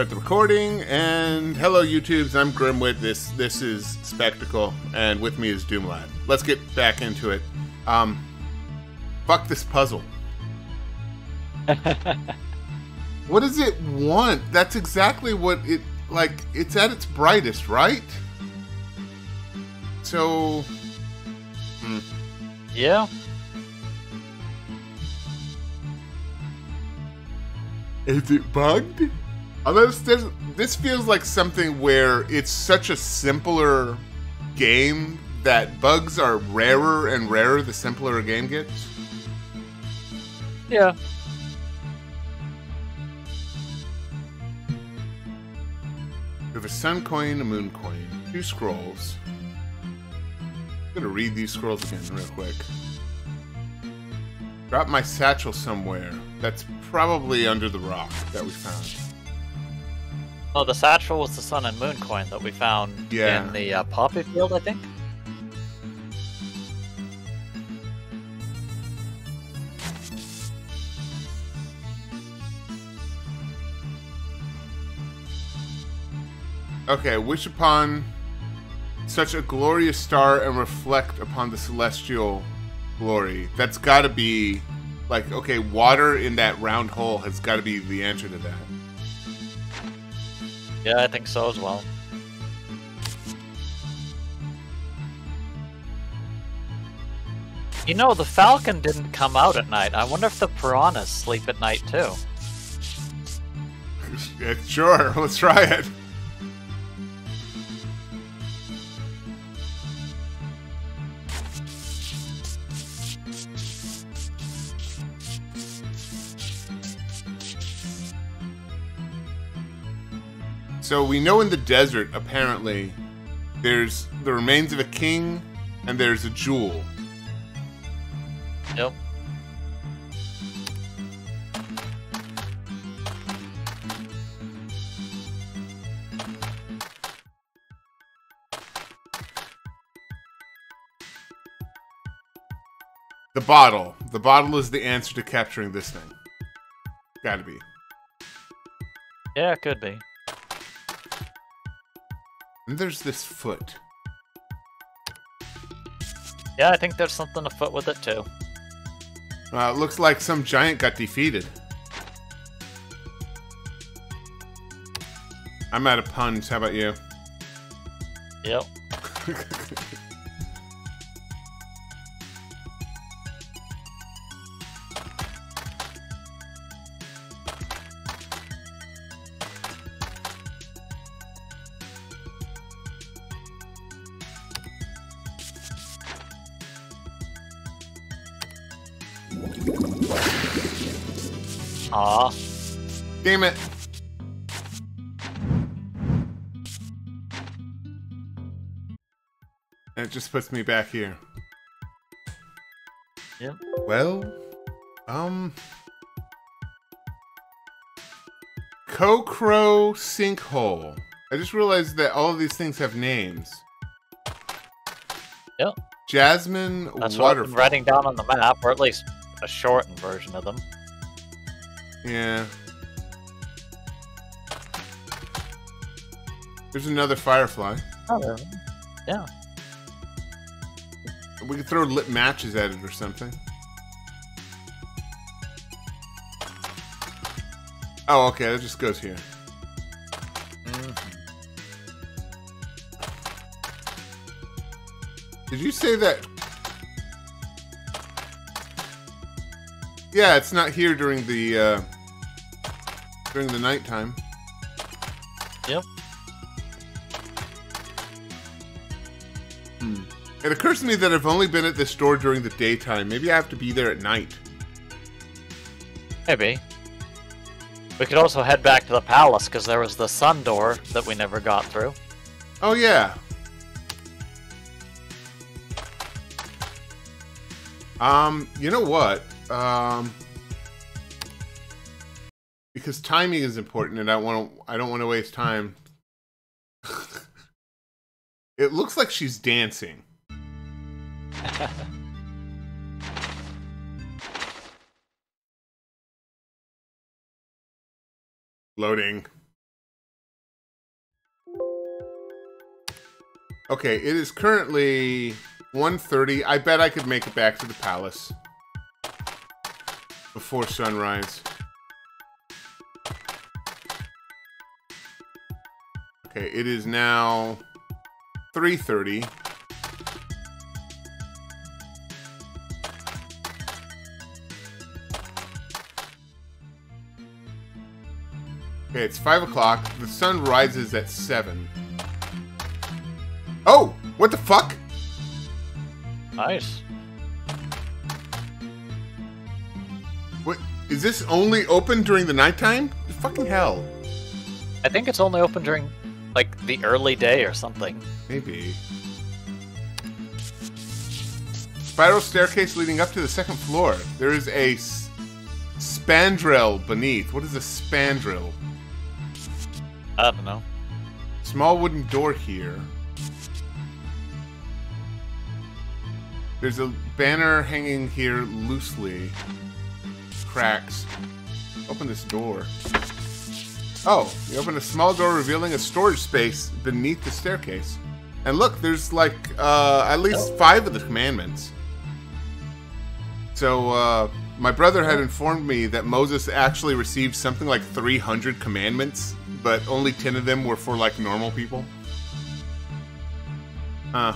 Start the recording and hello YouTubes. I'm Grimwit. This this is Spactacle, and with me is Doomlad. Let's get back into it. Um, fuck this puzzle. what does it want? That's exactly what it like. It's at its brightest, right? So, hmm. Yeah. Is it bugged? Unless there's, this feels like something where it's such a simpler game that bugs are rarer and rarer the simpler a game gets. Yeah. We have a sun coin, a moon coin, two scrolls. I'm gonna read these scrolls again real quick. Drop my satchel somewhere. That's probably under the rock that we found. Oh, the satchel was the sun and moon coin that we found Yeah. in the uh, poppy field, I think. Okay, wish upon such a glorious star and reflect upon the celestial glory. That's gotta be like okay, water in that round hole has gotta be the answer to that. Yeah, I think so as well. You know, the falcon didn't come out at night. I wonder if the piranhas sleep at night too. Sure, let's try it. So we know in the desert, apparently, there's the remains of a king and there's a jewel. Yep. The bottle. The bottle is the answer to capturing this thing. Gotta be. Yeah, it could be. And there's this foot. Yeah, I think there's something afoot with it too. Uh, it looks like some giant got defeated. I'm out of puns. How about you? Yep. Aw. Damn it. And it just puts me back here. Yep. Well, um. Kokro Sinkhole. I just realized that all of these things have names. Yep. Jasmine That's what I'm Waterfall. writing down on the map, or at least a shortened version of them. Yeah. There's another firefly. Oh, yeah. We could throw lit matches at it or something. Oh, okay, that just goes here. Did you say that? Yeah, it's not here during the uh, during the nighttime. Yep. Hmm. It occurs to me that I've only been at this store during the daytime. Maybe I have to be there at night. Maybe. We could also head back to the palace because there was the sun door that we never got through. Oh yeah. Um, you know what? Um, because timing is important, and I want to. I don't want to waste time. it looks like she's dancing. Loading. Okay, it is currently 1.30. I bet I could make it back to the palace before sunrise. Okay, it is now 3.30. Okay, it's 5 o'clock. The sun rises at 7. Oh! What the fuck? Nice. What? Is this only open during the nighttime? Fucking hell. I think it's only open during, like, the early day or something. Maybe. Spiral staircase leading up to the second floor. There is a s- spandrel beneath. What is a spandrel? I don't know. Small wooden door here. There's a banner hanging here loosely. Cracks. Open this door. Oh, you open a small door revealing a storage space beneath the staircase. And look, there's like uh, at least five of the commandments. So, uh, my brother had informed me that Moses actually received something like 300 commandments, but only 10 of them were for like normal people. Huh.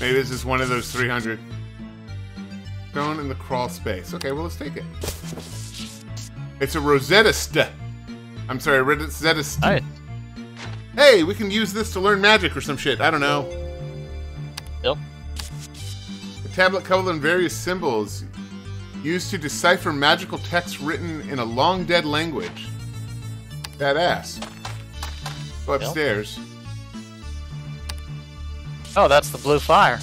Maybe this is one of those 300. Stone in the crawl space. Okay, well, let's take it. It's a Rosetta St. I'm sorry, Rosetta St. Nice. Hey, we can use this to learn magic or some shit. I don't know. Yep. A tablet covered in various symbols used to decipher magical texts written in a long dead language. Badass. Go Yep. upstairs. Oh, that's the blue fire.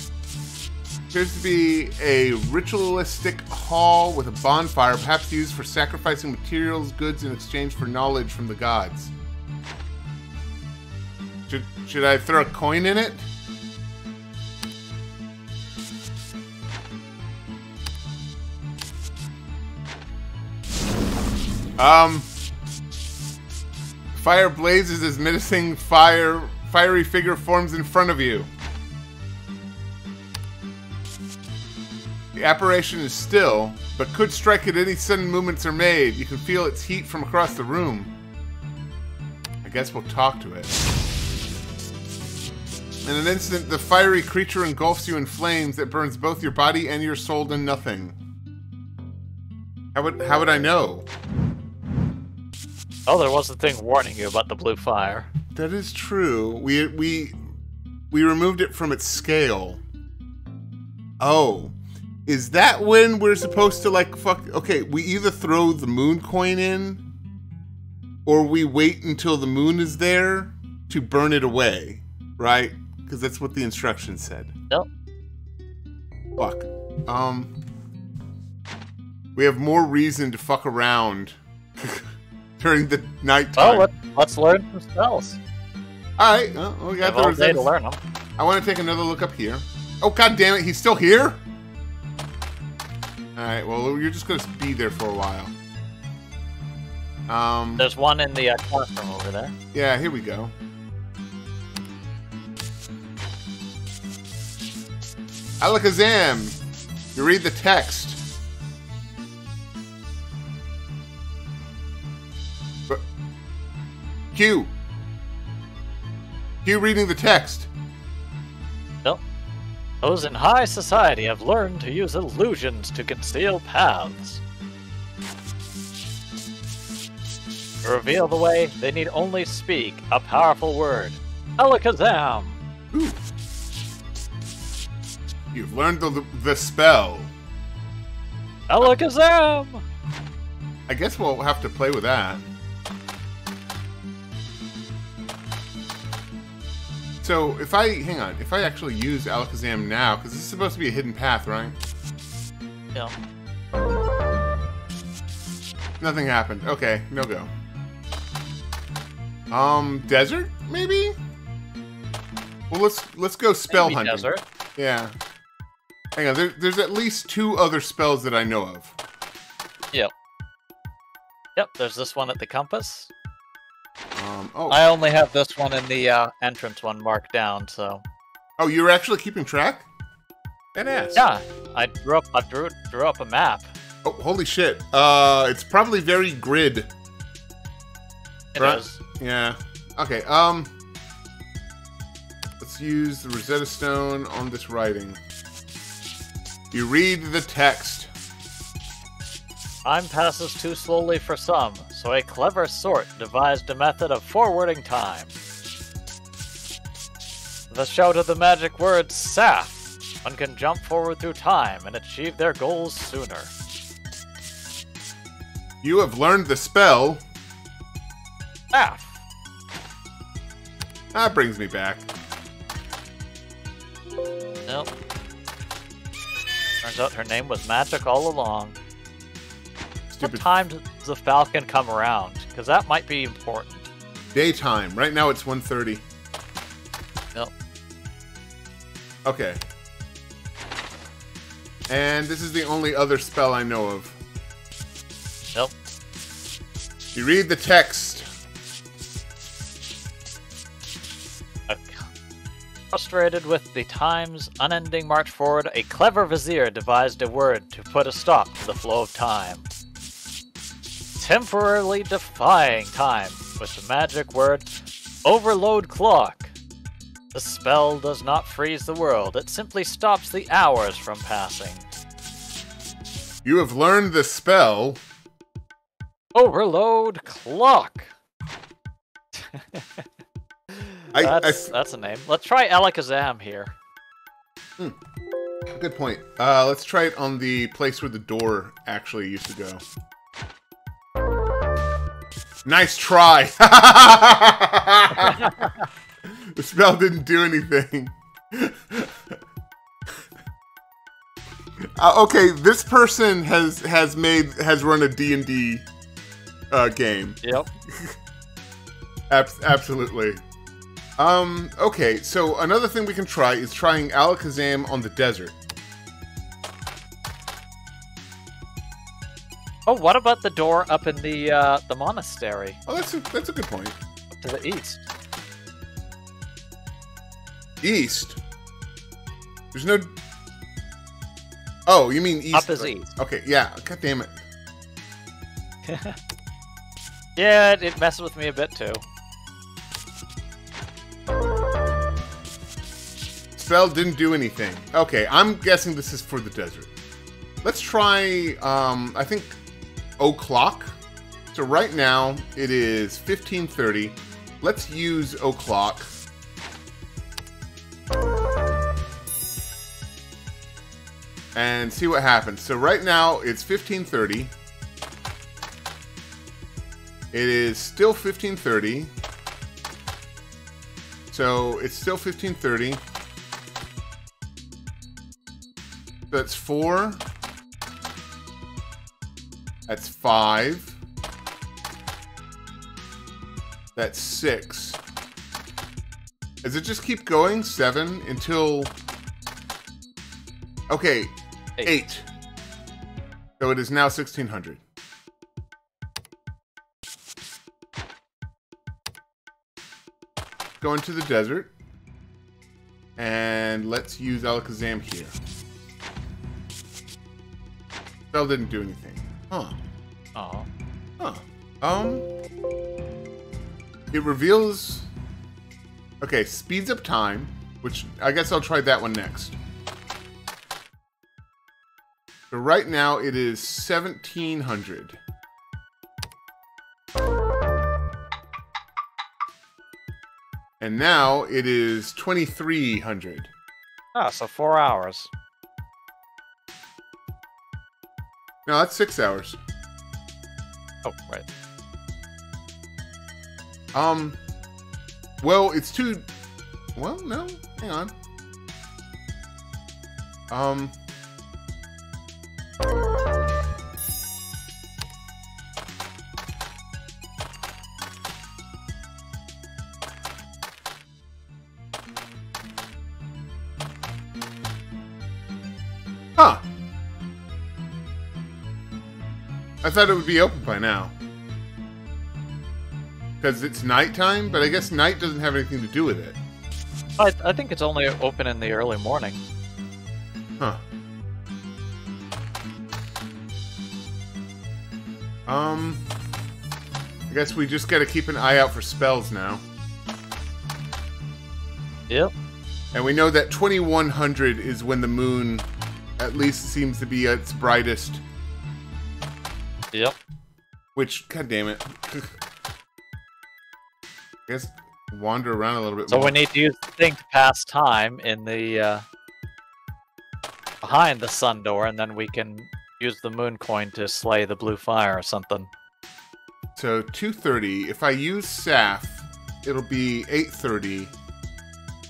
Appears to be a ritualistic hall with a bonfire, perhaps used for sacrificing materials, goods in exchange for knowledge from the gods. Should, should I throw a coin in it? Um, fire blazes as menacing fire fiery figure forms in front of you. The apparition is still, but could strike at any sudden movements are made. You can feel its heat from across the room. I guess we'll talk to it. In an instant, the fiery creature engulfs you in flames that burns both your body and your soul to nothing. How would how would I know? Oh, there was a thing warning you about the blue fire. That is true. We we we removed it from its scale. Oh. Is that when we're supposed to like fuck okay, we either throw the moon coin in or we wait until the moon is there to burn it away, right? Cuz that's what the instructions said. Yep. Fuck. Um we have more reason to fuck around during the nighttime. Oh, let, let's learn some spells. All right, well, we got the all day to learn them. I want to take another look up here. Oh god damn it, he's still here? Alright, well you're just gonna be there for a while. Um There's one in the uh, classroom over there. yeah, here we go. Alakazam! You read the text. Q. Q reading the text. Those in high society have learned to use illusions to conceal paths. To reveal the way, they need only speak a powerful word. Alakazam! Ooh. You've learned the, the spell. Alakazam! I guess we'll have to play with that. So if I hang on, if I actually use Alakazam now, because this is supposed to be a hidden path, right? Yeah. Nothing happened. Okay, no go. Um, desert maybe. Well, let's let's go spell Maybe hunting. Desert. Yeah. Hang on, there, there's at least two other spells that I know of. Yep. Yep, there's this one at the compass. Um, oh, I only have this one in the uh, entrance one marked down, so oh, you're actually keeping track? Badass. yeah, I drew up I drew drew up a map. Oh, holy shit. Uh, it's probably very grid. It is. Right. Yeah. Okay. Um. Let's use the Rosetta Stone on this writing. You read the text. Time passes too slowly for some, so a clever sort devised a method of forwarding time. The shout of the magic word "Saf," one can jump forward through time and achieve their goals sooner. You have learned the spell. Saf. That brings me back. Nope. Turns out her name was Magic all along. What Stupid time does the Falcon come around? Because that might be important. daytime. Right now it's 1.30. Nope. Okay. And this is the only other spell I know of. Nope. You read the text. Frustrated with the time's unending march forward, a clever vizier devised a word to put a stop to the flow of time. Temporarily defying time with the magic word Overload Clock. The spell does not freeze the world, it simply stops the hours from passing. You have learned the spell. Overload Clock! I, I that's, that's a name. Let's try Alakazam here. Good point. Uh, let's try it on the place where the door actually used to go. Nice try. the spell didn't do anything. uh, okay, this person has has made has run a D and D uh, game. Yep. Abs- absolutely. Um. Okay. So another thing we can try is trying Alakazam on the desert. Oh, what about the door up in the uh, the monastery Oh, that's a, that's a good point. to the east? East. There's no. Oh, you mean east? Up is east. Okay. Yeah. God damn it. Yeah, it, it messes with me a bit too. Spell didn't do anything. Okay. I'm guessing this is for the desert. Let's try. Um. I think. O'clock. So right now it is 15:30. Let's use o'clock. And see what happens. So right now it's 15:30. It is still 15:30. So it's still 15:30. That's 4. That's 5. That's 6. Does it just keep going? 7 until Okay, Eight. 8. So it is now 1600. Go into the desert. And let's use Alakazam here. Spell didn't do anything. Huh. Oh, Huh. Um. It reveals. Okay, speeds up time, which I guess I'll try that one next. So right now it is 1700. And now it is 2300. ah, so four hours. No, that's six hours. Oh, right. Um, well, it's too. Well, no, hang on. Um. I thought it would be open by now. because it's nighttime, but I guess night doesn't have anything to do with it. I, I think it's only open in the early morning. Huh. Um, I guess we just gotta keep an eye out for spells now. Yep. And we know that 2100 is when the moon at least seems to be at its brightest, Yep. which, god damn it. I guess wander around a little bit So more. we need to use the thing to pass time in the uh, behind the sun door, and then we can use the moon coin to slay the blue fire or something. So 230. If I use Saf, it'll be 830.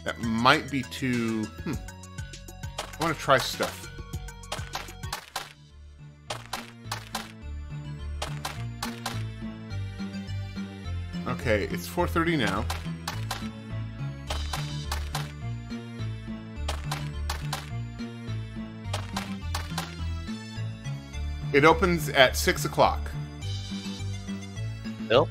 That might be too. Hmm. I want to try stuff. Okay, it's 4:30 now. It opens at six o'clock. Bill?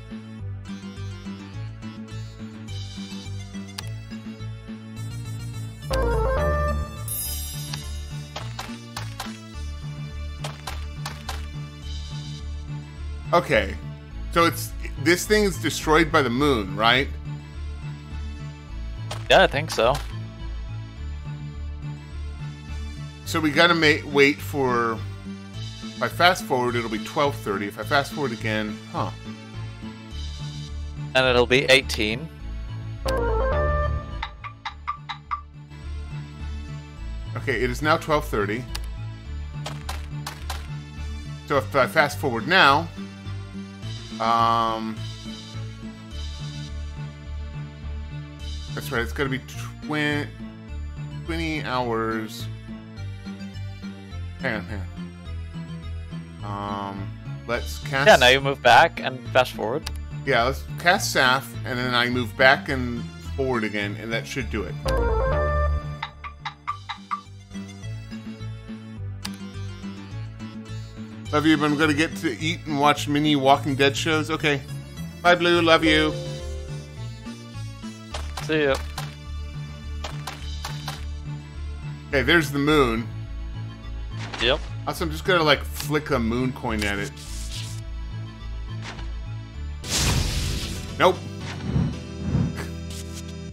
Okay, so it's this thing is destroyed by the moon, right? Yeah, I think so. So we gotta ma- wait for. If I fast forward, it'll be twelve thirty. If I fast forward again, huh? And it'll be 18. Okay, it is now twelve thirty. So if I fast forward now, um, that's right. It's gonna be twen- twenty hours. Hang on, hang on. Um, let's cast. Yeah, now you move back and fast forward. Yeah, let's cast Saf, and then I move back and forward again, and that should do it. Love you, but I'm gonna get to eat and watch mini Walking Dead shows. Okay. Bye, Blue. Love you. See ya. Okay, there's the moon. Yep. Also, I'm just gonna like flick a moon coin at it. Nope.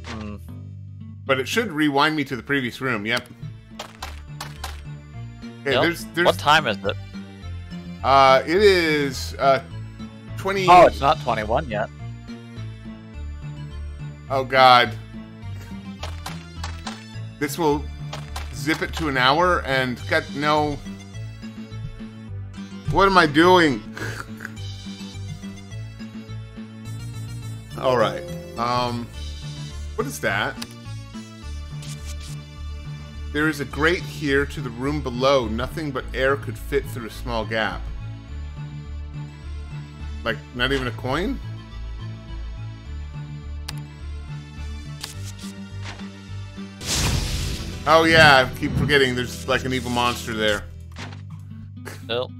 Hmm. But it should rewind me to the previous room. Yep. Okay, Yep. there's there's What time is it? Uh it is uh 20 Oh, it's not 21 yet. Oh god. This will zip it to an hour and god no. What am I doing? All right. Um what is that? There is a grate here to the room below. Nothing but air could fit through a small gap. Like not even a coin? Oh yeah, I keep forgetting there's like an evil monster there. Nope.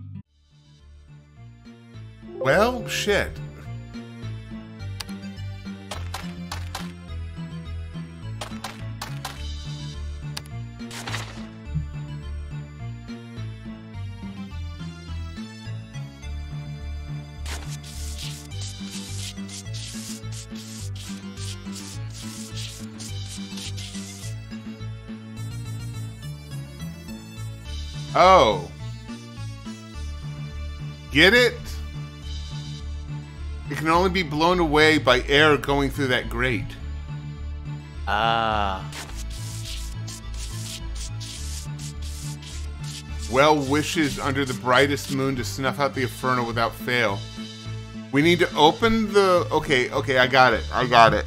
Well, shit. Oh. Get it? It can only be blown away by air going through that grate. Ah. Well wishes under the brightest moon to snuff out the inferno without fail. We need to open the. Okay, okay, I got it. I got it.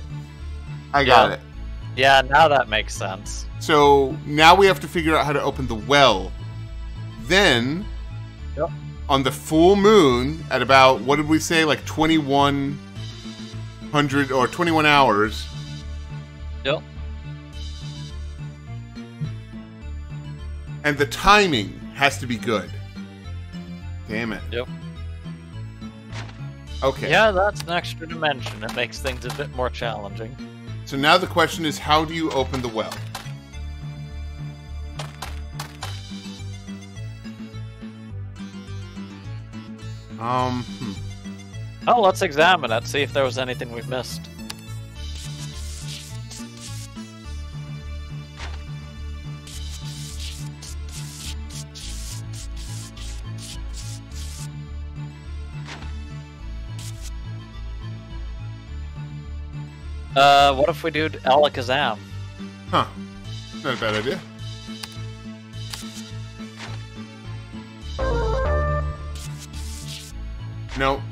I got Yeah. it. Yeah, now that makes sense. So now we have to figure out how to open the well. Then, Yep. on the full moon, at about, what did we say, like 2100 or 21 hours, Yep. and the timing has to be good. Damn it. Yep. Okay. Yeah, that's an extra dimension. It makes things a bit more challenging. So now the question is, how do you open the well? Um. Hmm. Oh, let's examine it, see if there was anything we missed. Uh, what if we do Alakazam? Huh. Not a bad idea. No.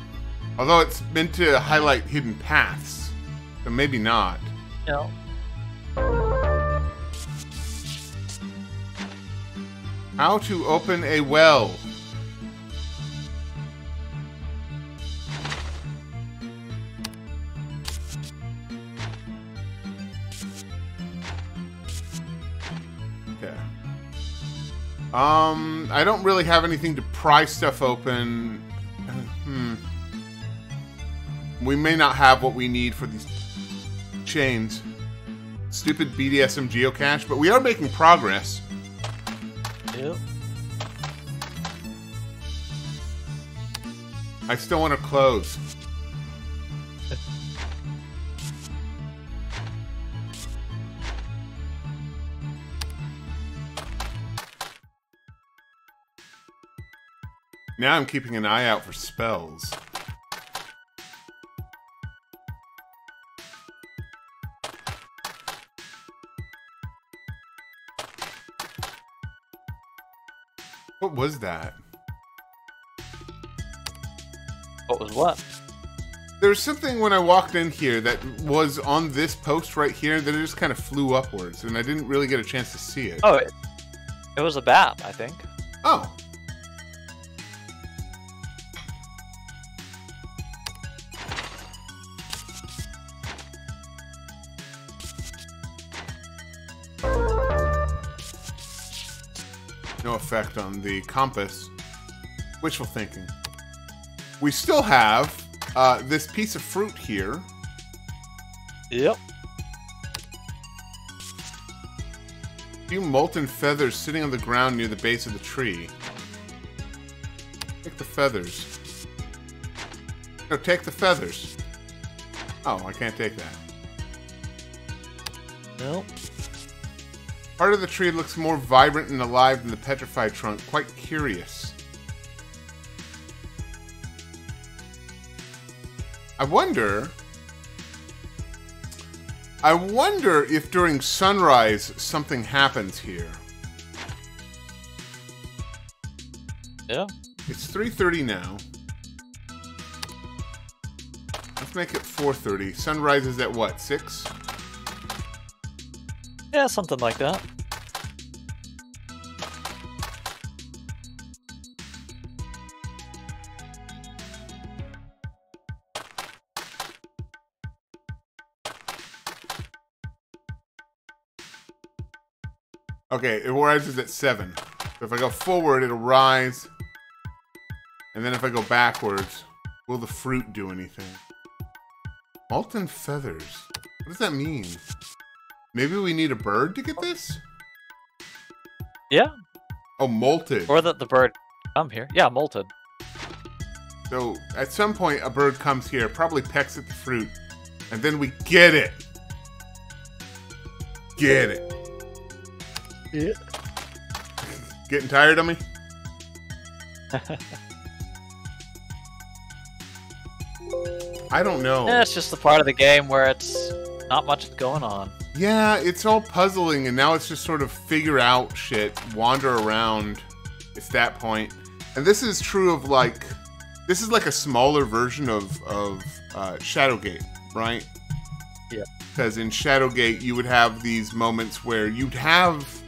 Although it's meant to highlight hidden paths. So maybe not. No. How to open a well. Okay. Um, I don't really have anything to pry stuff open. We may not have what we need for these chains. Stupid BDSM geocache, but we are making progress. Yep. I still want to close. now I'm keeping an eye out for spells. What was that? What was what? There's something when I walked in here that was on this post right here that it just kind of flew upwards, and I didn't really get a chance to see it. Oh, it, it was a bat, I think. Oh. No effect on the compass. Wishful thinking. We still have uh, this piece of fruit here. Yep. A few molten feathers sitting on the ground near the base of the tree. Take the feathers. No, take the feathers. Oh, I can't take that. Nope. Part of the tree looks more vibrant and alive than the petrified trunk. Quite curious. I wonder. I wonder if during sunrise something happens here. Yeah. It's 3:30 now. Let's make it 4:30. Sunrise is at what? 6? Yeah, something like that. Okay, it rises at 7. So if I go forward, it'll rise. And then if I go backwards, will the fruit do anything? Molten feathers. What does that mean? Maybe we need a bird to get this? Yeah. Oh, molted. Or that the bird come here. Yeah, molted. So at some point, a bird comes here, probably pecks at the fruit, and then we get it. Get it. Yeah. Getting tired of me? I don't know. Yeah, it's just the part of the game where it's not much going on. Yeah, it's all puzzling, and now it's just sort of figure out shit, wander around. It's that point, and this is true of like, this is like a smaller version of of uh, Shadowgate, right? Yeah. Because in Shadowgate, you would have these moments where you'd have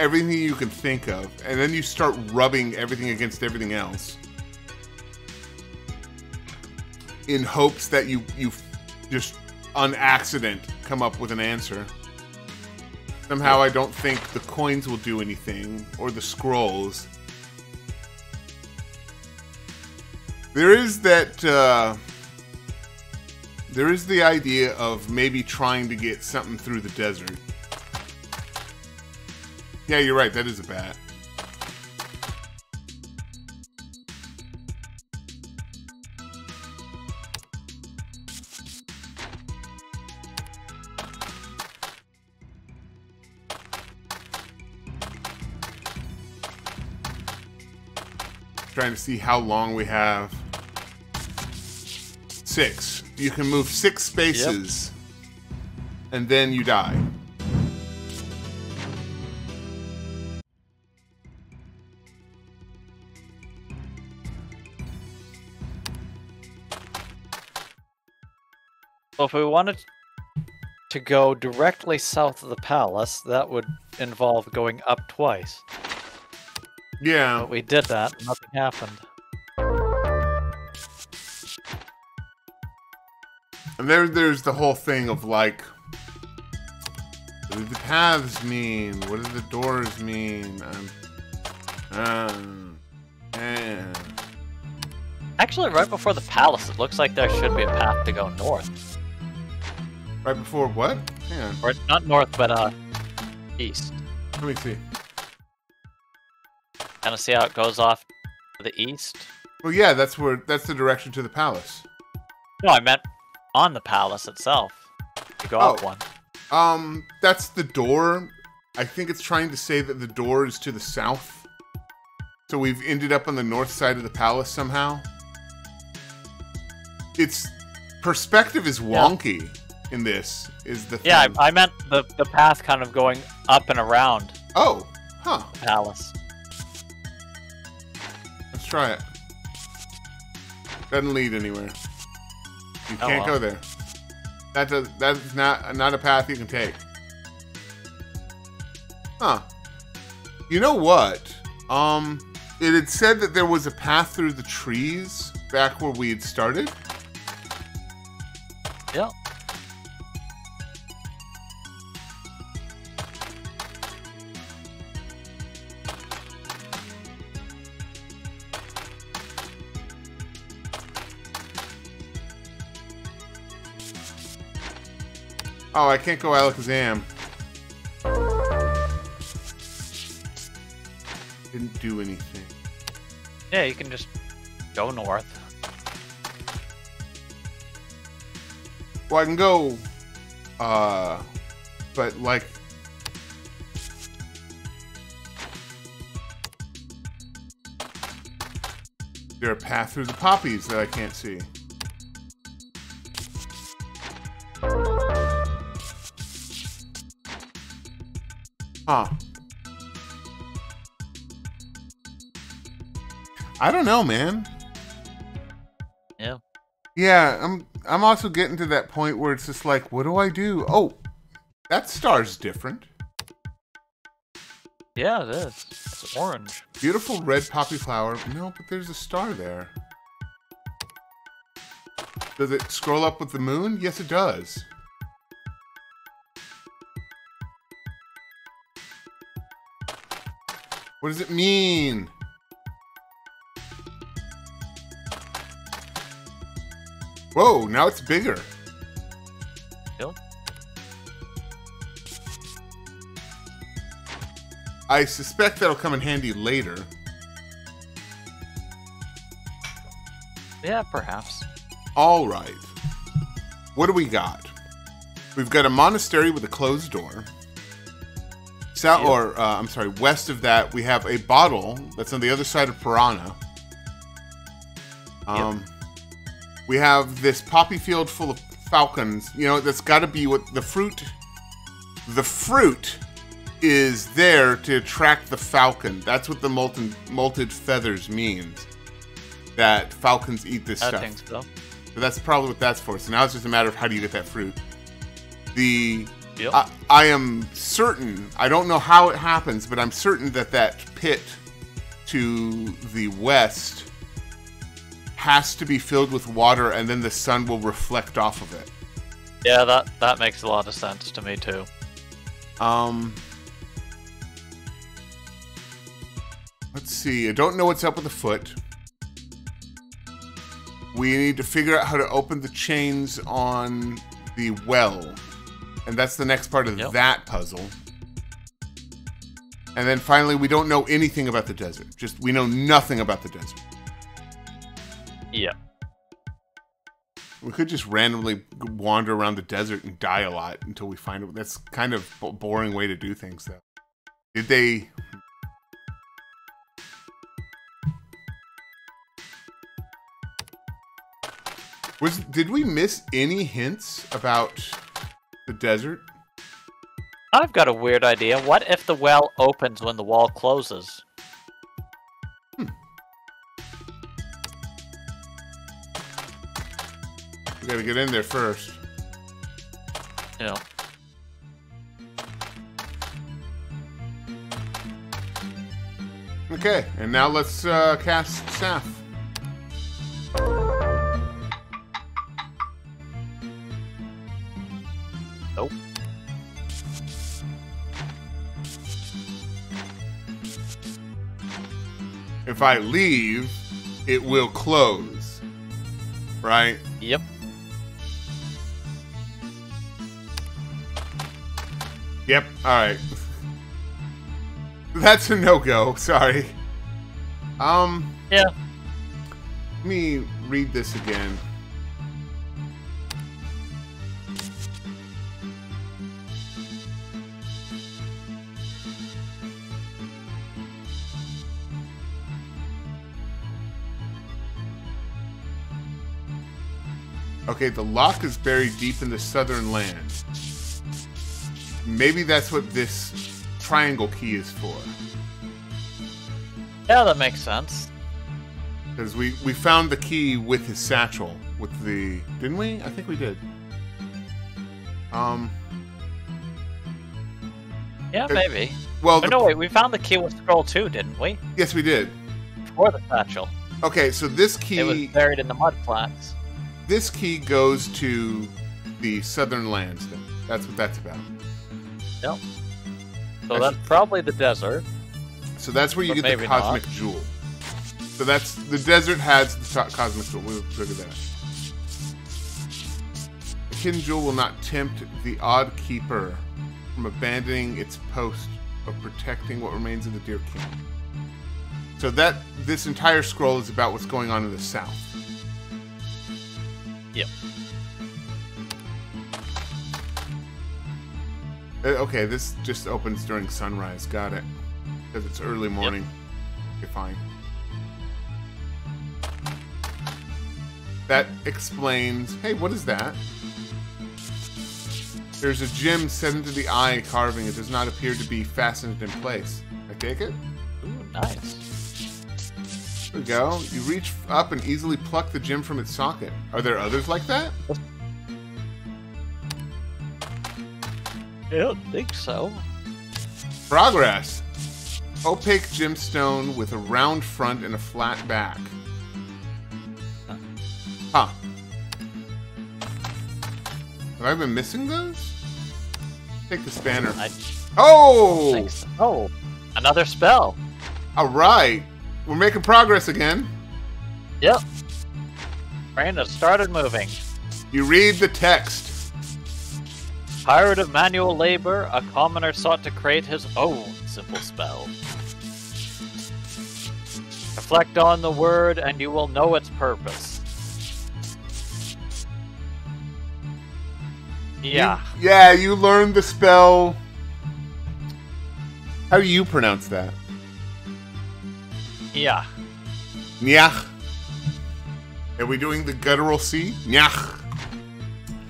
everything you can think of, and then you start rubbing everything against everything else in hopes that you you just on accident come up with an answer. Somehow I don't think the coins will do anything or the scrolls. There is that uh, There is the idea of maybe trying to get something through the desert. Yeah, you're right. That is a bat. Trying to see how long we have. Six. You can move six spaces, and then you die. So if we wanted to go directly south of the palace, that would involve going up twice. Yeah. But we did that, nothing happened. And there, there's the whole thing of like, what do the paths mean? What do the doors mean? Um, um, and Actually, right before the palace, it looks like there should be a path to go north. Right before what? Hang on, Or not north, but uh, east. let me see. Kind of see how it goes off to the east. Well, yeah, that's where that's the direction to the palace. No, I meant on the palace itself. You go up Oh. one. Um, that's the door. I think it's trying to say that the door is to the south. So we've ended up on the north side of the palace somehow. Its perspective is wonky in this. Is the Yeah, thing. I, I meant the the path kind of going up and around oh, huh. palace. Let's try it. Doesn't lead anywhere. You Oh, can't well. go there. That's does. That's not not a path you can take. Huh. You know what? Um, it had said that there was a path through the trees back where we had started. Oh, I can't go Alakazam. Didn't do anything. Yeah, you can just go north. Well, I can go, uh, but like, there a path through the poppies that I can't see. Huh. I don't know, man. Yeah. Yeah, I'm I'm also getting to that point where it's just like, what do I do? Oh, that star's different. Yeah, it is. It's orange. Beautiful red poppy flower. No, but there's a star there. Does it scroll up with the moon? Yes, it does. What does it mean? Whoa, now it's bigger. Yep. I suspect that'll come in handy later. Yeah, perhaps. All right. What do we got? We've got a monastery with a closed door. South, Yep. or uh, I'm sorry, west of that, we have a bottle that's on the other side of Piranha. Um, we have this poppy field full of falcons. You know, that's got to be what the fruit. The fruit is there to attract the falcon. That's what the molten molted feathers means. That falcons eat this I stuff. think so. So that's probably what that's for. So now it's just a matter of how do you get that fruit. The Yep. I, I am certain. I don't know how it happens, but I'm certain that that pit to the west has to be filled with water, and then the sun will reflect off of it. yeah, that that makes a lot of sense to me too. Um, let's see. I don't know what's up with the foot. We need to figure out how to open the chains on the well. And that's the next part of Yep. that puzzle. And then finally, we don't know anything about the desert. Just, we know nothing about the desert. Yeah. We could just randomly wander around the desert and die a lot until we find it. That's kind of a boring way to do things, though. Did they? Was did we miss any hints about the desert? I've got a weird idea. What if the well opens when the wall closes? We gotta get in there first. Yeah. Okay, and now let's uh, cast staff. If I leave, it will close. Right? Yep. Yep. All right. That's a no-go. Sorry. Um. Yeah. Let me read this again. Okay, the lock is buried deep in the southern land. Maybe that's what this triangle key is for. Yeah, that makes sense. Because we, we found the key with his satchel. With the. Didn't we? I think we did. Um. Yeah, Uh, maybe. Well, Oh, the- no, wait, we found the key with scroll too, didn't we? yes, we did. For the satchel. Okay, so this It was buried in the mud flats. This key goes to the southern lands. Then that's what that's about. Yep. So Actually- that's probably the desert. So that's where you But get the maybe not. cosmic jewel. So that's the desert has the cosmic jewel. We'll figure that. out. The hidden jewel will not tempt the odd keeper from abandoning its post of protecting what remains of the deer king. So that this entire scroll is about what's going on in the south. Yep. Uh, Okay, this just opens during sunrise. Got it. Because it's early morning. Okay, fine. That explains. Hey, what is that? There's a gem set into the eye carving. It does not appear to be fastened in place. I take it? Ooh, nice. There we go. You reach up and easily pluck the gem from its socket. Are there others like that? I don't think so. Progress. Opaque gemstone with a round front and a flat back. Huh. Have I been missing those? Take the spanner. I Oh! so. Oh, another spell. Alright. We're making progress again. Yep. Brain has started moving. You read the text. Tired of manual labor, a commoner sought to create his own simple spell. Reflect on the word and you will know its purpose. Yeah. You- yeah, you learned the spell. How do you pronounce that? Yeah. Nyach. Are we doing the guttural C? Nyach.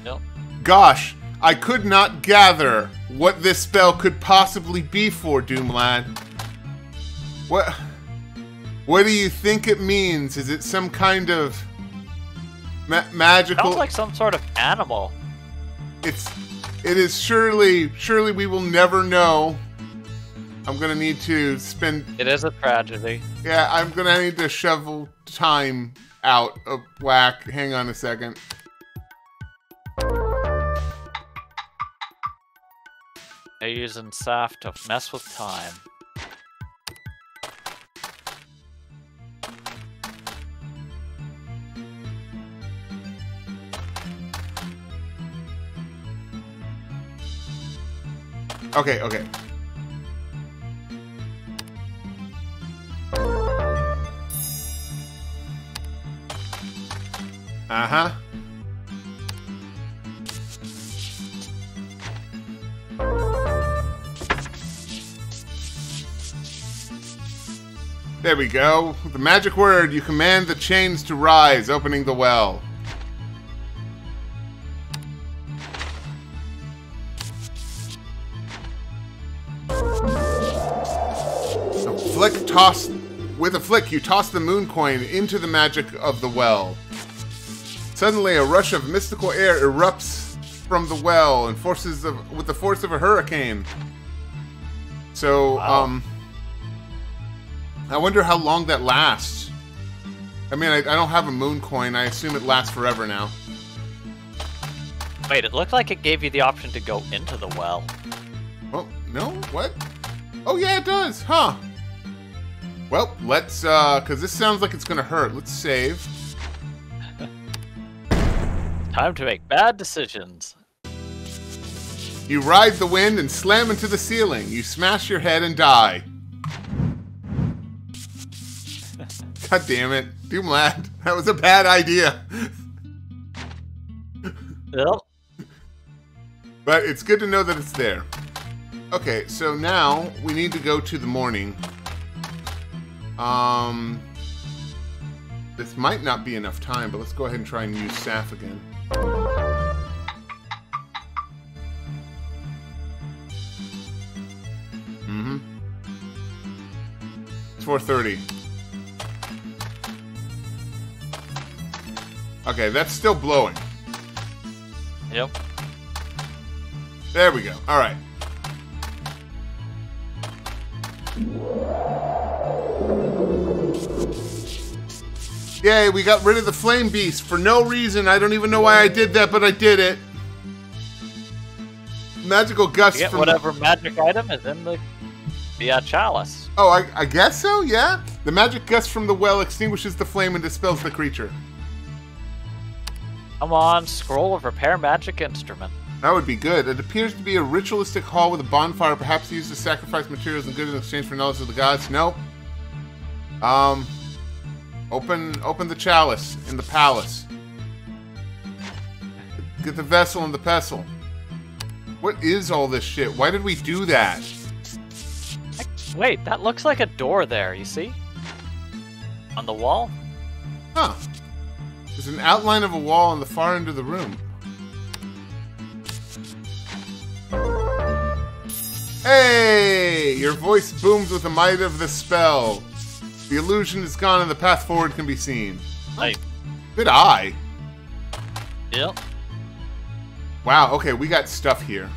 Yep. Gosh, I could not gather what this spell could possibly be for, Doomlad. What? What do you think it means? Is it some kind of ma- magical? Sounds like some sort of animal. it's. It is surely. Surely we will never know. I'm gonna need to spend. It is a tragedy. Yeah, I'm gonna need to shovel time out of whack. Hang on a second. They're using SAF to mess with time. Okay, okay. Uh huh. There we go. The magic word, you command the chains to rise, opening the well. Flick toss with a flick, you toss the moon coin into the magic of the well. Suddenly, a rush of mystical air erupts from the well and forces of, with the force of a hurricane. So, Wow. um, I wonder how long that lasts. I mean, I, I don't have a moon coin. I assume it lasts forever now. Wait, it looked like it gave you the option to go into the well. Oh, no? What? Oh, yeah, it does. Huh. Well, let's, uh, because this sounds like it's going to hurt. Let's save. Time to make bad decisions. You ride the wind and slam into the ceiling. You smash your head and die. God damn it. Doomlad, that was a bad idea. Well, But it's good to know that it's there. Okay, so now we need to go to the morning. Um, this might not be enough time, but let's go ahead and try and use Saf again. It's 4.30. Okay, that's still blowing. yep. There we go. All right. Yay, we got rid of the flame beast for no reason. I don't even know why I did that, but I did it. Magical gust get from whatever magic item is in the the uh, chalice. Oh, I, I guess so. Yeah. The magic gust from the well extinguishes the flame and dispels the creature. Come on, scroll of repair magic instrument. That would be good. It appears to be a ritualistic hall with a bonfire, perhaps used to sacrifice materials and goods in exchange for knowledge of the gods. Nope. Um, open open the chalice in the palace. Get the vessel and the pestle. What is all this shit? Why did we do that? Wait, that looks like a door there, you see? On the wall? Huh. There's an outline of a wall on the far end of the room. Hey! Your voice booms with the might of the spell. The illusion is gone and the path forward can be seen. Like, Good eye. yep. Wow, okay, we got stuff here.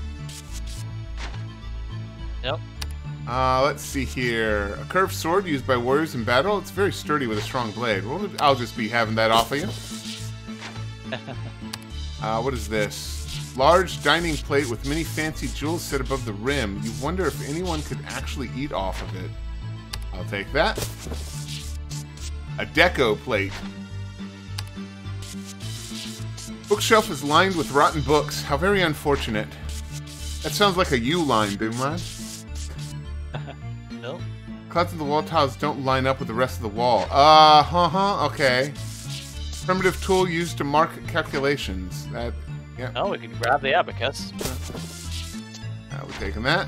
Uh, let's see here. A curved sword used by warriors in battle. It's very sturdy with a strong blade. Well, I'll just be having that off of you. Uh, what is this? Large dining plate with many fancy jewels set above the rim. You wonder if anyone could actually eat off of it. I'll take that. A deco plate. Bookshelf is lined with rotten books. How very unfortunate. That sounds like a U line, Doomlad. Nope. Clouds of the wall tiles don't line up with the rest of the wall. Uh huh, huh, okay. Primitive tool used to mark calculations. That, yeah, Oh, we can grab the abacus. uh, we're taking that.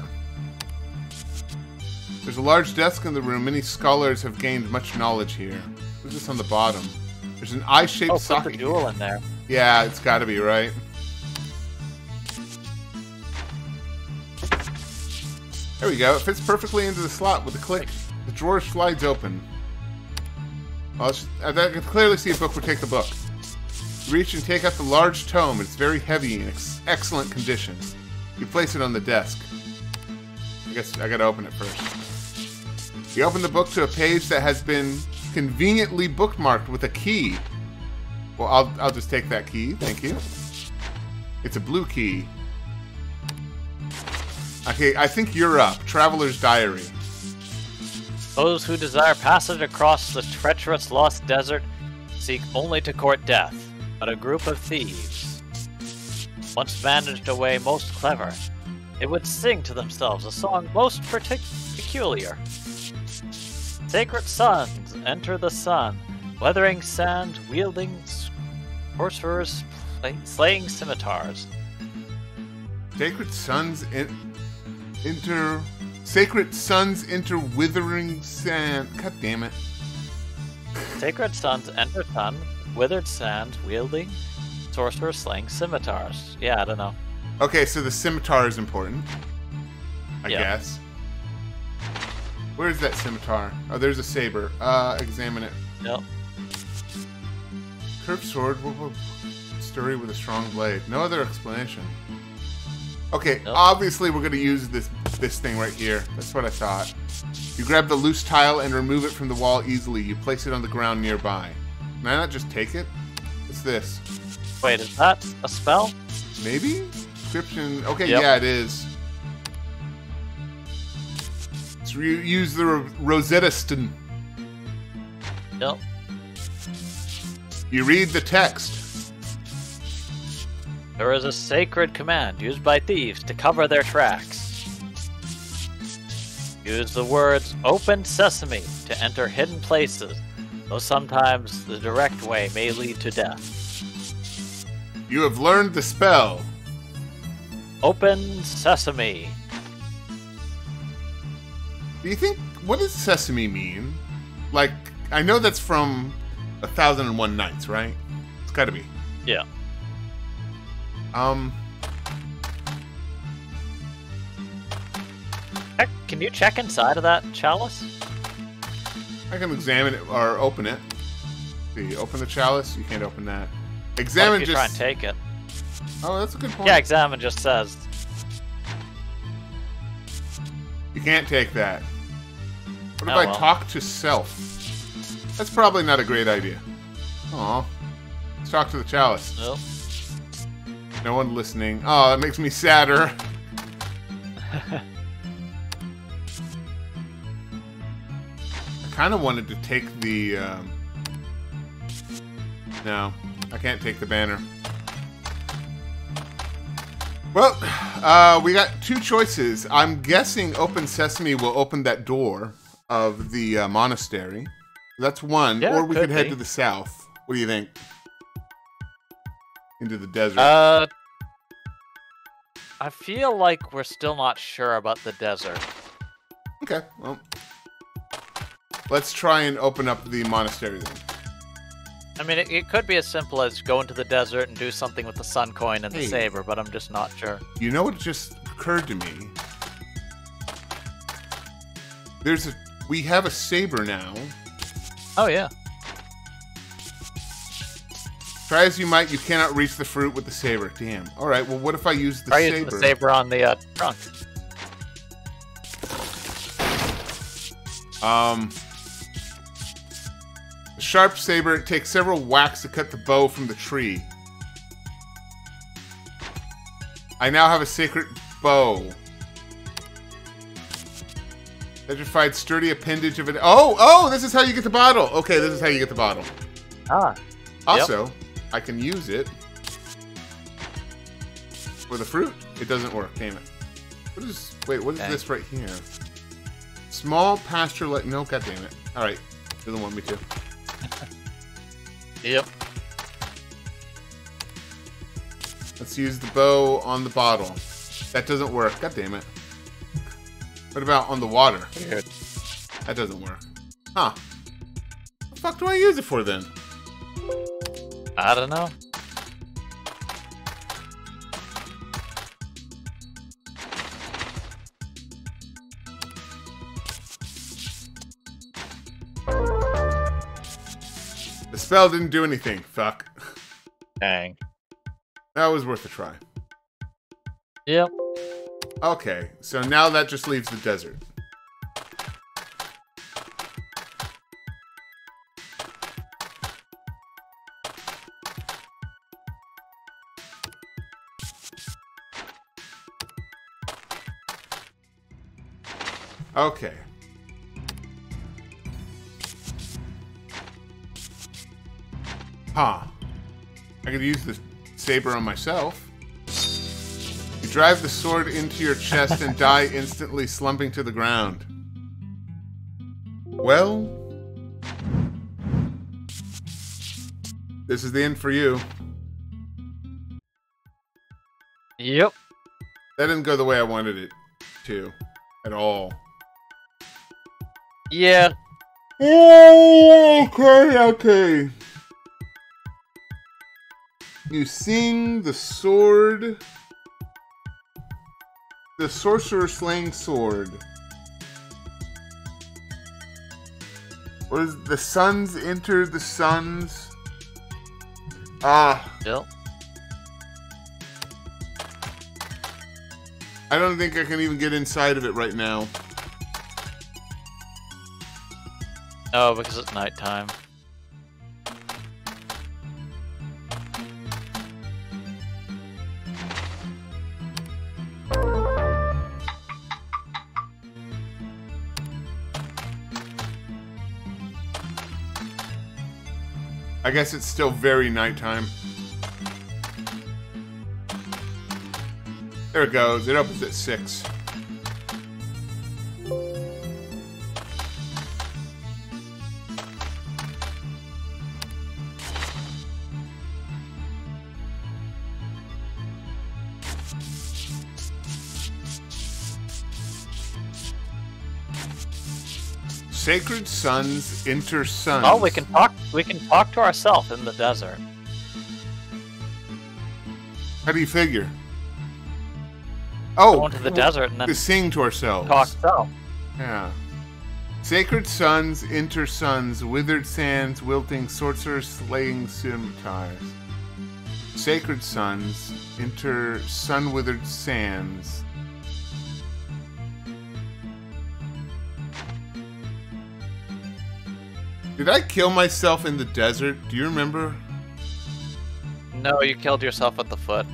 There's a large desk in the room. Many scholars have gained much knowledge here. What's this on the bottom? There's an eye-shaped Oh, socket. jewel in there. Yeah, it's got to be right. There we go. It fits perfectly into the slot with a click. The drawer slides open. Well, I I can clearly see a book would take the book. Reach and take out the large tome. It's very heavy and ex- excellent condition. You place it on the desk. I guess I gotta open it first. You open the book to a page that has been conveniently bookmarked with a key. Well, I'll, I'll just take that key. Thank you. It's a blue key. Okay, I think you're up. Traveler's Diary. Those who desire passage across the treacherous lost desert seek only to court death, but a group of thieves. Once managed a way most clever, it would sing to themselves a song most partic- peculiar. Sacred sons enter the sun, weathering sand, wielding sorcerers, slaying scimitars. Sacred sons in, enter. Sacred sons enter withering sand. God damn it. Sacred sons enter sun, withered sand, wielding sorcerers, slaying scimitars. Yeah, I don't know. Okay, so the scimitar is important. I Yeah. guess. Where's that scimitar? Oh, there's a saber. Uh, examine it. Yep. Curved sword, sturdy with a strong blade. No other explanation. Okay, Nope. obviously we're gonna use this this thing right here. That's what I thought. You grab the loose tile and remove it from the wall easily. You place it on the ground nearby. Can I not just take it? What's this? Wait, is that a spell? Maybe? Description. Okay, Yep. yeah, it is. So you use the Ro- Rosetta Stone. Yep. You read the text. There is a sacred command used by thieves to cover their tracks. Use the words open sesame to enter hidden places, though sometimes the direct way may lead to death. You have learned the spell. Open sesame. Do you think what does sesame mean? Like I know that's from A Thousand and One Nights, right? It's got to be. Yeah. Um. Can you check inside of that chalice? I can examine it or open it. See, open the chalice. You can't open that. Examine if you try and take it? oh, that's a good point. Yeah, examine just says. You can't take that. What if Oh, I well. talk to self? That's probably not a great idea. Aw. Let's talk to the chalice. Nope. No one listening. Oh, that makes me sadder. I kind of wanted to take the. Um... No, I can't take the banner. Well, uh, we got two choices. I'm guessing Open Sesame will open that door of the uh, monastery. That's one. Yeah, or we could could head to the south. What do you think? Into the desert. Uh, I feel like we're still not sure about the desert. Okay, well. Let's try and open up the monastery then. I mean, it, it could be as simple as go into the desert and do something with the sun coin and the saber, but I'm just not sure. You know what just occurred to me? There's a. We have a saber now. Oh yeah. Try as you might, you cannot reach the fruit with the saber. Damn. Alright, well, what if I use the Try saber? using the saber on the uh, trunk. Um. The sharp saber takes several whacks to cut the bow from the tree. I now have a sacred bow. Petrified sturdy appendage of an. Oh, oh, this is how you get the bottle. Okay, this is how you get the bottle. Ah. Also, I can use it for the fruit. It doesn't work, damn it. What is. Wait, what is Okay. this right here? Small pasture like. No, god damn it. Alright, doesn't want me to. Yep. Let's use the bow on the bottle. That doesn't work. God damn it. What about on the water? Weird. That doesn't work. Huh. What the fuck do I use it for then? I don't know. The spell didn't do anything. Fuck. Dang. That was worth a try. Yep. Okay, so now that just leaves the desert. Okay. Huh. I could use the saber on myself. You drive the sword into your chest and die instantly, slumping to the ground. Well, this is the end for you. Yep. That didn't go the way I wanted it to, at all. Yeah. Oh, okay, okay. You sing the sword. The sorcerer slaying sword. What is the suns enter the suns? Ah, Still. I don't think I can even get inside of it right now. No, because it's nighttime. I guess it's still very nighttime. There it goes. It opens at 6. Sacred Suns. Oh, we can talk. We can talk to ourselves in the desert. How do you figure? Oh, Go into the desert and then to sing to ourselves. talk self. Yeah. Sacred sons, enter sons, withered sands, wilting sorcerers, slaying scimitars. Sacred sons, enter sun withered sands. Did I kill myself in the desert? Do you remember? No, you killed yourself at the foot.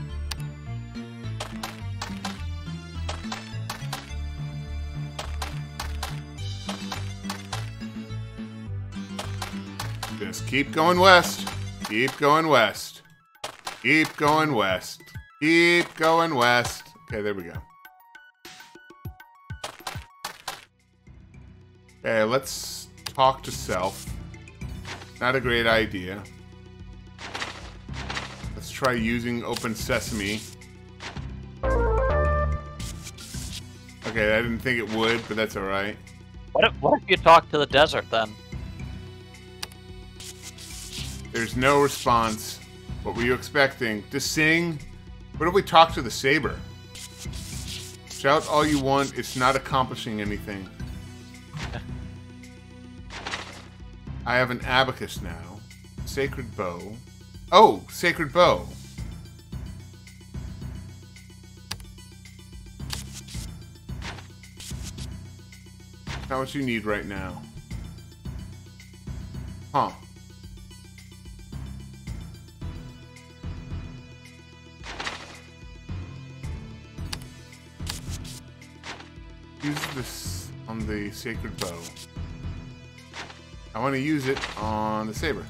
Just keep going west. Keep going west. Keep going west. Keep going west. Okay, there we go. Okay, let's talk to self. Not a great idea. Let's try using Open Sesame. Okay, I didn't think it would, but that's alright. What if, what if you talk to the desert then? There's no response. What were you expecting? To sing? What if we talk to the saber? Shout all you want, it's not accomplishing anything. I have an abacus now. Sacred bow. Oh, sacred bow. Not what you need right now. Huh. use this on the sacred bow. I want to use it on the saber.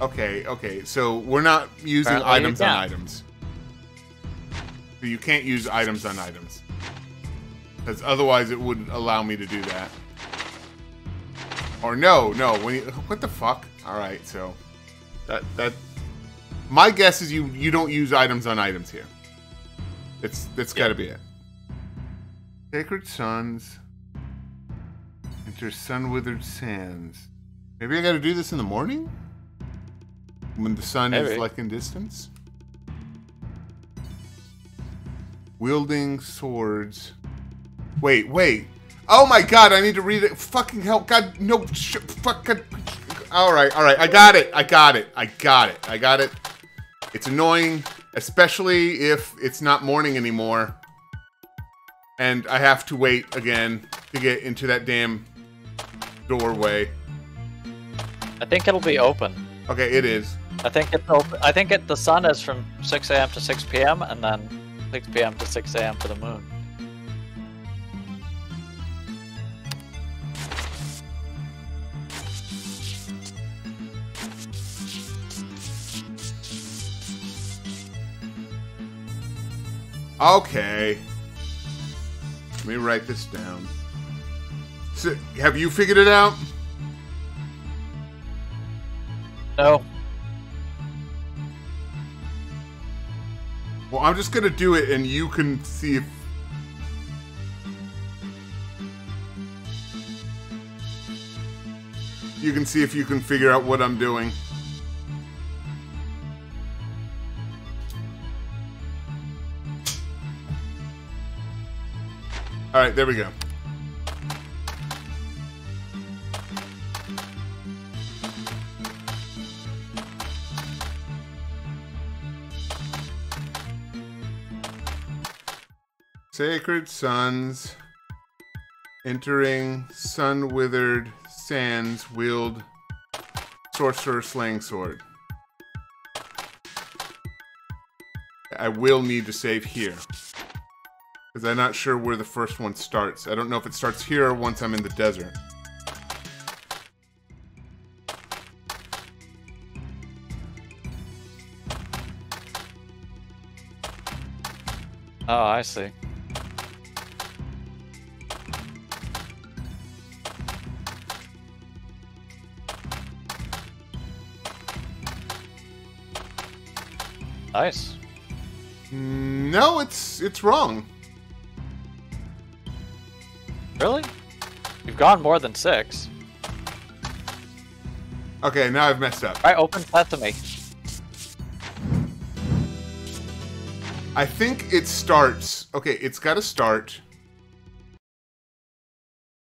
Okay, okay. So we're not using Apparently items on items. So you can't use items on items. Because otherwise it wouldn't allow me to do that. Or no, no. When you, what the fuck? All right, so that that my guess is you you don't use items on items here. It's that's got to be it. Sacred Sons. Enter sun withered sands. Maybe I gotta do this in the morning? When the sun is like in distance? Wielding swords. Wait, wait. Oh my god, I need to read it. Fucking hell. God, no. Sh- fuck. God. Alright, alright. I got it. I got it. I got it. I got it. It's annoying, especially if it's not morning anymore and I have to wait again to get into that damn doorway. I think it'll be open. Okay, it is. I think it's open. I think it, the sun is from 6 a.m. to 6 p.m. and then 6 p.m. to 6 a.m. for the moon. Okay. Let me write this down. So, have you figured it out? No. Well, I'm just gonna do it, and you can see if. You can see if you can figure out what I'm doing. All right, there we go. Sacred sons entering sun withered sands wield sorcerer slang sword. I will need to save here. Because I'm not sure where the first one starts. I don't know if it starts here or once I'm in the desert. Oh, I see. Nice. No, it's it's wrong. Really? You've gone more than six. Okay, now I've messed up. I open sesame. I think it starts. Okay, it's got to start.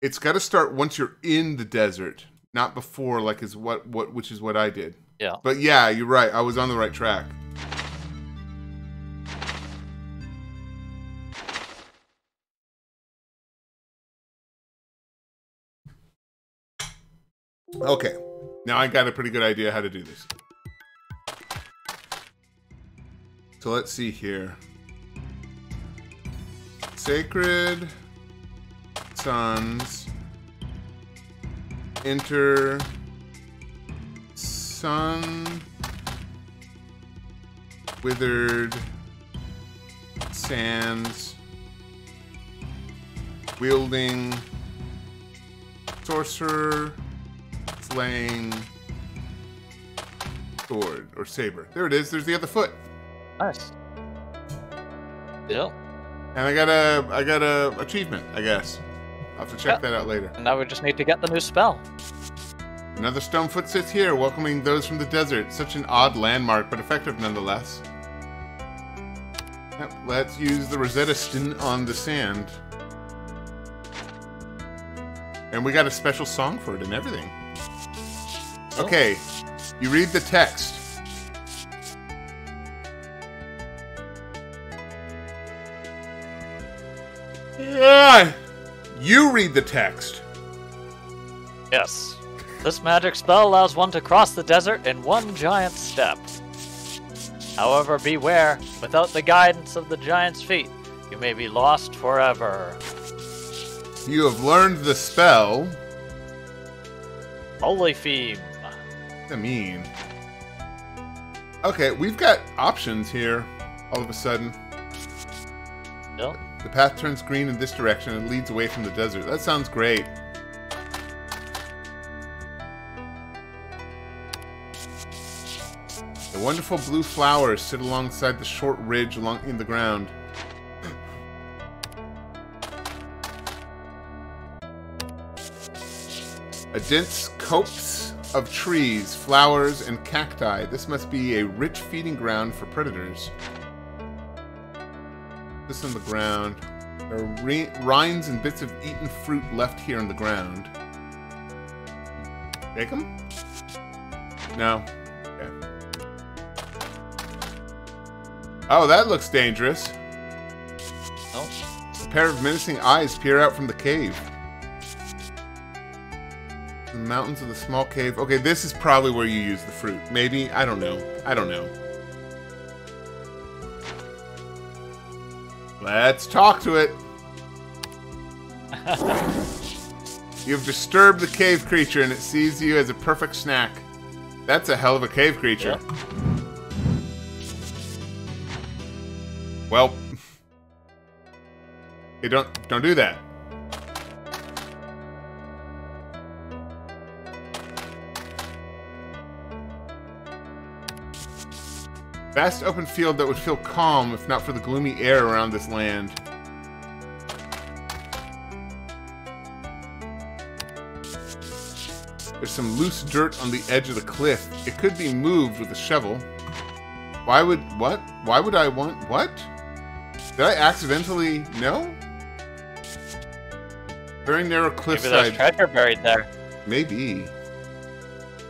It's got to start once you're in the desert, not before. Like is what what which is what I did. Yeah. But yeah, you're right. I was on the right track. Okay. Now I got a pretty good idea how to do this. So let's see here. Sacred sons enter sun withered sands wielding sorcerer slaying sword or saber. There it is. There's the other foot. Nice. Yeah. And I got a I got a achievement, I guess. I'll have to check Yeah. that out later. And now we just need to get the new spell. Another stone foot sits here, welcoming those from the desert. Such an odd landmark, but effective nonetheless. Yep, let's use the Rosetta Stone on the sand. And we got a special song for it and everything. Oh. Okay, you read the text. Yeah, you read the text. Yes. This magic spell allows one to cross the desert in one giant step. However, beware, without the guidance of the giant's feet, you may be lost forever. You have learned the spell. Holy Theme. I mean. Okay, we've got options here. All of a sudden, Yep. the path turns green in this direction and leads away from the desert. That sounds great. The wonderful blue flowers sit alongside the short ridge along in the ground. A dense copse of trees, flowers, and cacti. This must be a rich feeding ground for predators. This on the ground. There are rinds and bits of eaten fruit left here on the ground. Take them? No. Okay. Oh, that looks dangerous. No. A pair of menacing eyes peer out from the cave. The mountains of the small cave. Okay, this is probably where you use the fruit. Maybe. I don't know. I don't know. Let's talk to it. You've disturbed the cave creature and it sees you as a perfect snack. That's a hell of a cave creature. Yep. Well, Hey, don't don't do that. Vast open field that would feel calm if not for the gloomy air around this land. There's some loose dirt on the edge of the cliff. It could be moved with a shovel. Why would... what? Why would I want... what? Did I accidentally... no? Very narrow cliffside. Maybe there's treasure buried there. Maybe.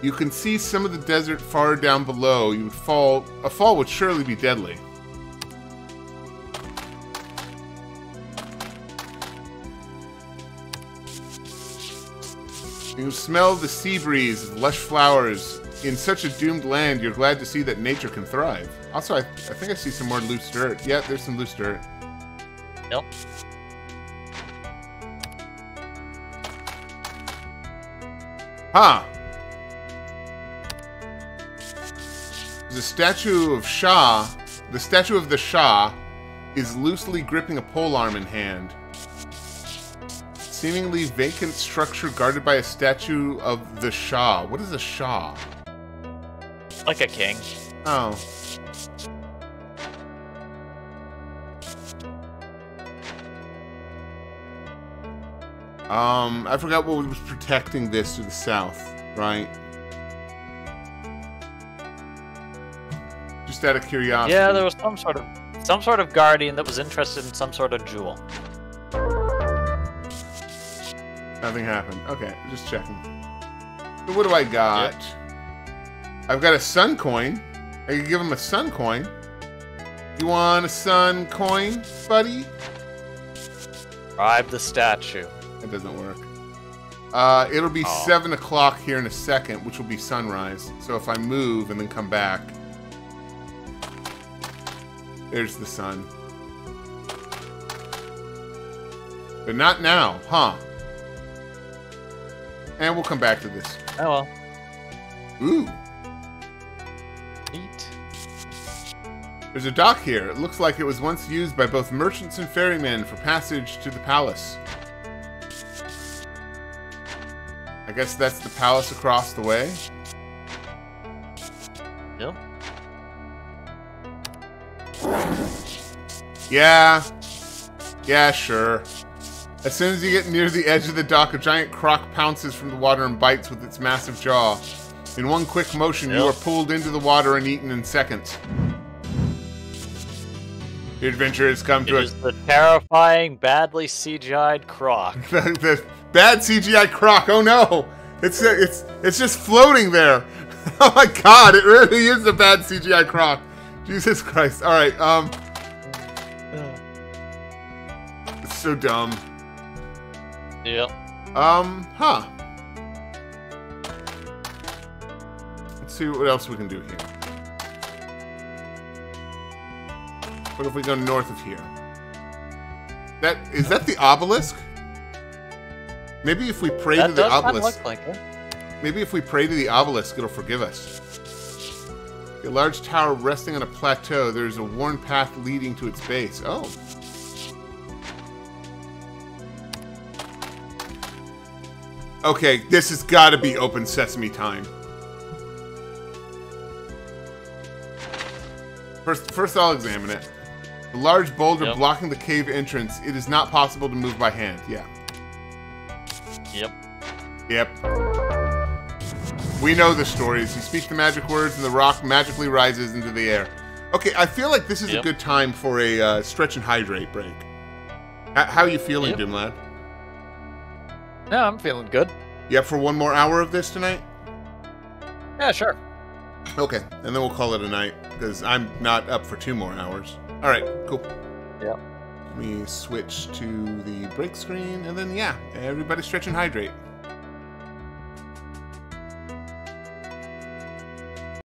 You can see some of the desert far down below. You would fall. A fall would surely be deadly. You smell the sea breeze of lush flowers. In such a doomed land, you're glad to see that nature can thrive. Also, I, I think I see some more loose dirt. Yeah, there's some loose dirt. Yep. Huh. A statue of Shah. The statue of the Shah is loosely gripping a polearm in hand. Seemingly vacant structure guarded by a statue of the Shah. What is a Shah? Like a king. Oh. Um, I forgot what was protecting this to the south, right? Just out of curiosity. Yeah, there was some sort of some sort of guardian that was interested in some sort of jewel. Nothing happened. Okay, just checking. So what do I got? I've got a sun coin. I can give him a sun coin. You want a sun coin, buddy? Bribe the statue. That doesn't work. Uh, it'll be Oh. 7 o'clock here in a second, which will be sunrise. So if I move and then come back, there's the sun. But not now, huh? And we'll come back to this. Oh well. Ooh, Neat. there's a dock here. It looks like it was once used by both merchants and ferrymen for passage to the palace. I guess that's the palace across the way. Yeah. Yeah, sure. As soon as you get near the edge of the dock, a giant croc pounces from the water and bites with its massive jaw. In one quick motion, you are pulled into the water and eaten in seconds. Your adventure has come It to a is the terrifying, badly CGI'd croc. the, the bad CGI croc. Oh no! It's uh, it's it's just floating there. oh my god! It really is a bad CGI croc. Jesus Christ! All right. Um. It's so dumb. Yep. Um, huh. Let's see what else we can do here. What if we go north of here? That is that the obelisk? Maybe if we pray to the does kind of obelisk, like it. maybe if we pray to the obelisk, it'll forgive us. A large tower resting on a plateau. There's a worn path leading to its base. Oh. Okay, this has got to be open sesame time. First, first I'll examine it. The large boulder Yep. blocking the cave entrance. It is not possible to move by hand. Yeah. Yep. Yep. We know the stories. You speak the magic words, and the rock magically rises into the air. Okay, I feel like this is a good time for a uh, stretch and hydrate break. How are you feeling, Yep. Doomlad? No, I'm feeling good. You up for one more hour of this tonight? Yeah, sure. Okay, and then we'll call it a night because I'm not up for two more hours. All right, cool. Yep. Let me switch to the break screen, and then yeah, everybody stretch and hydrate.